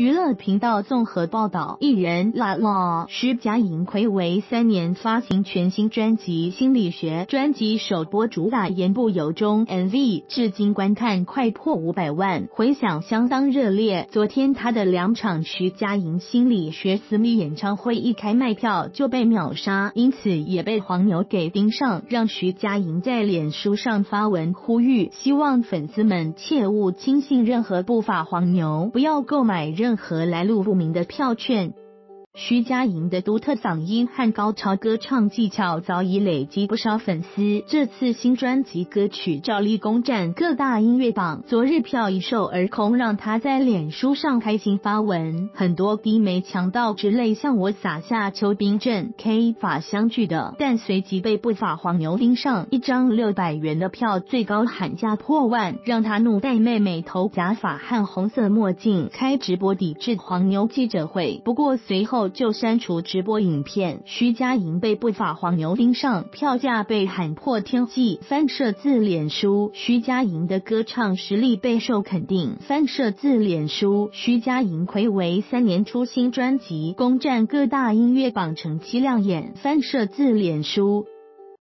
娱乐频道综合报道，艺人 La La 徐佳莹暌违三年发行全新专辑《心理学》，专辑首播主打《言不由衷》MV，至今观看快破五百万，回响相当热烈。昨天她的两场徐佳莹《心理学》私密演唱会一开卖票就被秒杀，因此也被黄牛给盯上，让徐佳莹在脸书上发文呼吁，希望粉丝们切勿轻信任何不法黄牛，不要购买任。任何来路不明的票券。徐佳莹的独特嗓音和高超歌唱技巧早已累积不少粉丝。这次新专辑歌曲照例攻占各大音乐榜，昨日票一售而空，让她在脸书上开心发文。很多低眉强盗之类向我撒下秋冰阵 K 法相聚的，但随即被不法黄牛盯上，一张六百元的票最高喊价破万，让他怒戴妹妹头假发和红色墨镜开直播抵制黄牛记者会。不过随后。就删除直播影片，徐佳莹被不法黄牛盯上，票价被喊破天际。翻摄自脸书，徐佳莹的歌唱实力备受肯定。翻摄自脸书，徐佳莹暌违三年出新专辑，攻占各大音乐榜，成绩亮眼。翻摄自脸书，